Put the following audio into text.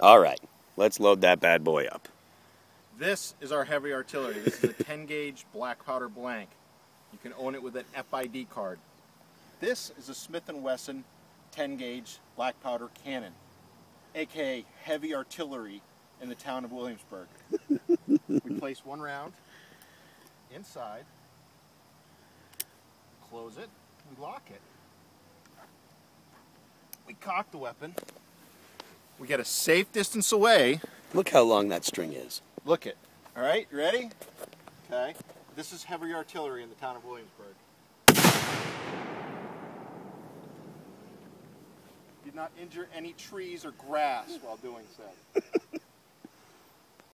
All right, let's load that bad boy up. This is our heavy artillery. This is a 10 gauge black powder blank. You can own it with an FID card. This is a Smith & Wesson 10 gauge black powder cannon, aka heavy artillery in the town of Williamsburg. we place one round inside, close it, we lock it. We cock the weapon. We get a safe distance away Look how long that string is. Look it. All right, ready? Okay. This is heavy artillery in the town of Williamsburg. Did not injure any trees or grass while doing so.